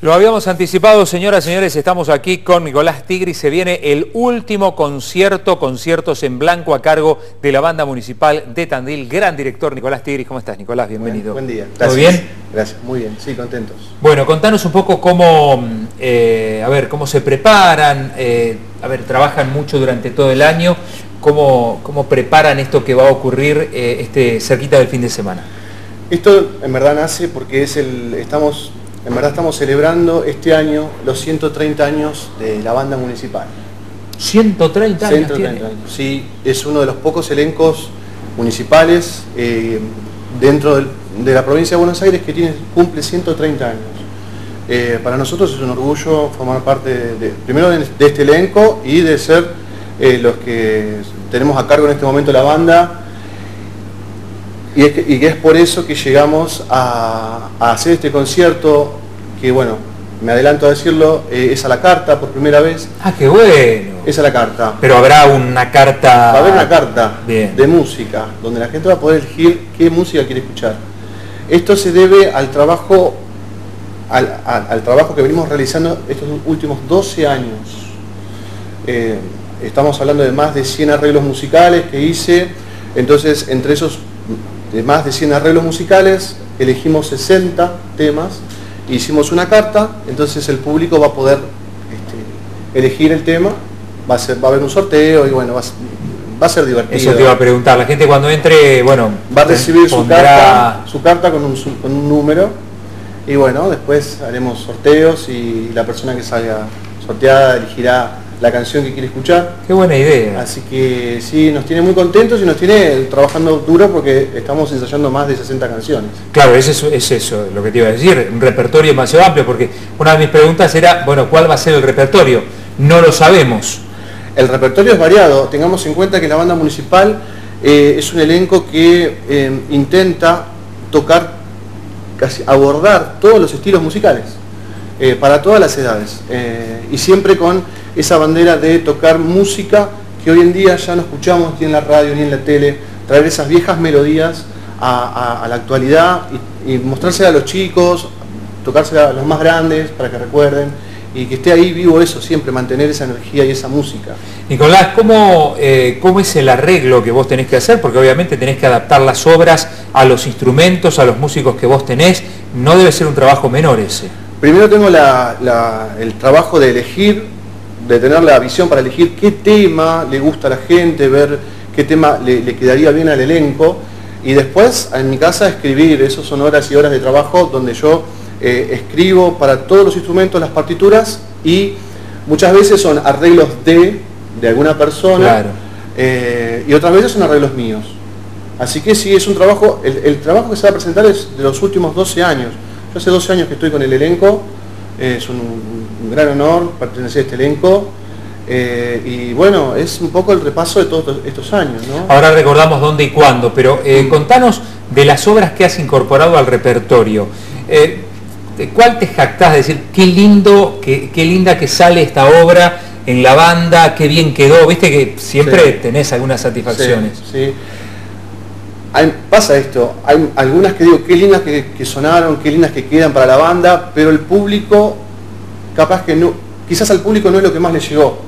Lo habíamos anticipado, señoras y señores, estamos aquí con Nicolás Tigri. Se viene el último concierto, conciertos en blanco a cargo de la banda municipal de Tandil. Gran director Nicolás Tigri. ¿Cómo estás, Nicolás? Bienvenido. Buen, día. ¿Todo bien? Gracias, muy bien. Sí, contentos. Bueno, contanos un poco cómo, eh, a ver, cómo se preparan. Eh, a ver, trabajan mucho durante todo el año. ¿Cómo, cómo preparan esto que va a ocurrir eh, este cerquita del fin de semana? Esto en verdad nace porque es el, estamos en verdad estamos celebrando este año los 130 años de la banda municipal. 130 años. 130 años. Sí, es uno de los pocos elencos municipales eh, dentro de la provincia de Buenos Aires que tiene, cumple 130 años. Eh, para nosotros es un orgullo formar parte de, primero de, este elenco y de ser eh, los que tenemos a cargo en este momento la banda y es, es por eso que llegamos a, hacer este concierto, que bueno, me adelanto a decirlo, eh, es a la carta por primera vez. Ah, qué bueno. Es a la carta. Pero habrá una carta... Va a haber una carta de música, donde la gente va a poder elegir qué música quiere escuchar. Esto se debe al trabajo, al, trabajo que venimos realizando estos últimos 12 años. Eh, estamos hablando de más de 100 arreglos musicales que hice, entonces entre esos de más de 100 arreglos musicales, elegimos 60 temas, hicimos una carta, entonces el público va a poder este, elegir el tema, va a, ser, va a haber un sorteo y bueno, va a, ser divertido. Eso te iba a preguntar, la gente cuando entre, bueno... Va a recibir su, carta, su carta con un, con un número y bueno, después haremos sorteos y la persona que salga sorteada elegirá la canción que quiere escuchar. Qué buena idea. Así que sí, nos tiene muy contentos y nos tiene trabajando duro porque estamos ensayando más de 60 canciones. Claro, es eso, es eso lo que te iba a decir, un repertorio demasiado amplio, porque una de mis preguntas era, bueno, ¿cuál va a ser el repertorio? No lo sabemos. El repertorio es variado, tengamos en cuenta que la banda municipal eh, es un elenco que eh, intenta tocar, casi abordar todos los estilos musicales, eh, para todas las edades, y siempre con esa bandera de tocar música que hoy en día ya no escuchamos ni en la radio ni en la tele, traer esas viejas melodías a, la actualidad y, mostrarse a los chicos, tocarse a los más grandes para que recuerden y que esté ahí vivo eso siempre, mantener esa energía y esa música. Nicolás, ¿cómo, eh, ¿cómo es el arreglo que vos tenés que hacer? Porque obviamente tenés que adaptar las obras a los instrumentos, a los músicos que vos tenés. No debe ser un trabajo menor ese. Primero tengo el trabajo de elegir de tener la visión para elegir qué tema le gusta a la gente, ver qué tema le, quedaría bien al elenco y después en mi casa escribir, esos son horas y horas de trabajo donde yo eh, escribo para todos los instrumentos las partituras y muchas veces son arreglos de, de alguna persona eh, y otras veces son arreglos míos. Así que sí, es un trabajo, el, trabajo que se va a presentar es de los últimos 12 años. Yo hace 12 años que estoy con el elenco, es un, un gran honor pertenecer a este elenco. Eh, y bueno, es un poco el repaso de todos estos años. Ahora recordamos dónde y cuándo, pero eh, contanos de las obras que has incorporado al repertorio. Eh, ¿Cuál te jactás de decir qué lindo, qué, linda que sale esta obra en la banda, qué bien quedó? Viste que siempre tenés algunas satisfacciones. Sí, pasa esto, hay algunas que digo qué lindas que, sonaron, qué lindas que quedan para la banda, pero el público capaz que no, quizás al público no es lo que más le llegó.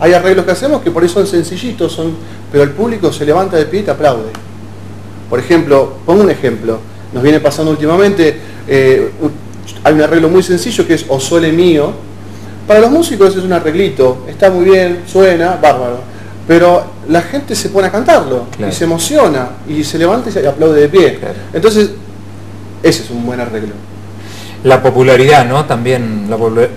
Hay arreglos que hacemos que por eso son sencillitos, son, pero el público se levanta de pie y te aplaude. Por ejemplo, pongo un ejemplo, nos viene pasando últimamente, eh, hay un arreglo muy sencillo que es O Sole Mío. Para los músicos es un arreglito, está muy bien, suena, bárbaro. Pero la gente se pone a cantarlo y se emociona y se levanta y se aplaude de pie. Entonces, ese es un buen arreglo la popularidad, ¿no? También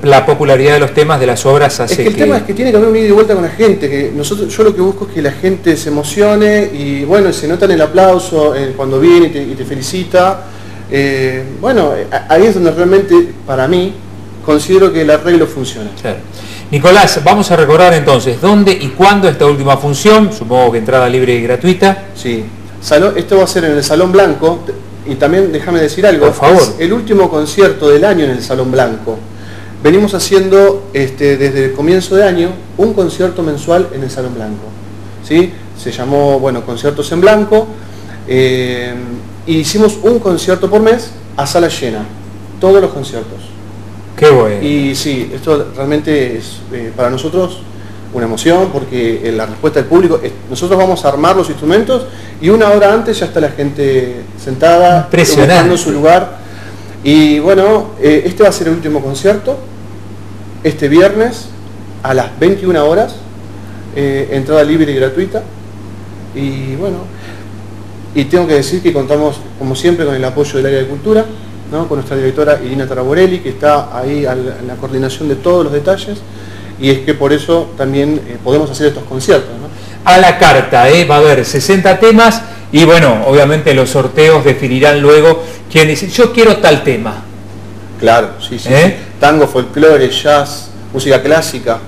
la, popularidad de los temas, de las obras hace es que... el tema es que tiene que haber un ida y vuelta con la gente, que nosotros, yo lo que busco es que la gente se emocione y bueno, se nota en el aplauso eh, cuando viene y te, felicita. Eh, bueno, ahí es donde realmente, para mí, considero que el arreglo funciona. Nicolás, vamos a recordar entonces, ¿dónde y cuándo esta última función? Supongo que entrada libre y gratuita. Sí, esto va a ser en el Salón Blanco, y también déjame decir algo, Por favor. es el último concierto del año en el Salón Blanco. Venimos haciendo este, desde el comienzo de año un concierto mensual en el Salón Blanco. ¿sí? Se llamó, bueno, Conciertos en Blanco. e hicimos un concierto por mes a sala llena, todos los conciertos. Qué bueno. Y sí, esto realmente es eh, para nosotros una emoción porque eh, la respuesta del público, es- nosotros vamos a armar los instrumentos y una hora antes ya está la gente sentada, buscando su lugar. Y bueno, eh, este va a ser el último concierto, este viernes a las 21 horas, eh, entrada libre y gratuita. Y bueno, y tengo que decir que contamos, como siempre, con el apoyo del área de cultura, ¿no? con nuestra directora Irina Taraborelli, que está ahí en la coordinación de todos los detalles, y es que por eso también eh, podemos hacer estos conciertos. ¿no? A la carta, ¿eh? va a haber 60 temas y bueno, obviamente los sorteos definirán luego quién dice, yo quiero tal tema. Claro, sí, sí, ¿Eh? Tango, folclore, jazz, música clásica,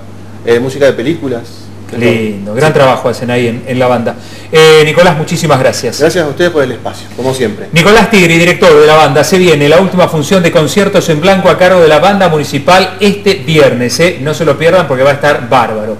música de películas. Lindo, gran trabajo hacen ahí en, en la banda. Eh, Nicolás, muchísimas gracias. Gracias a ustedes por el espacio, como siempre. Nicolás Tigri, director de la banda, se viene la última función de conciertos en blanco a cargo de la banda municipal este viernes. ¿eh? No se lo pierdan porque va a estar bárbaro.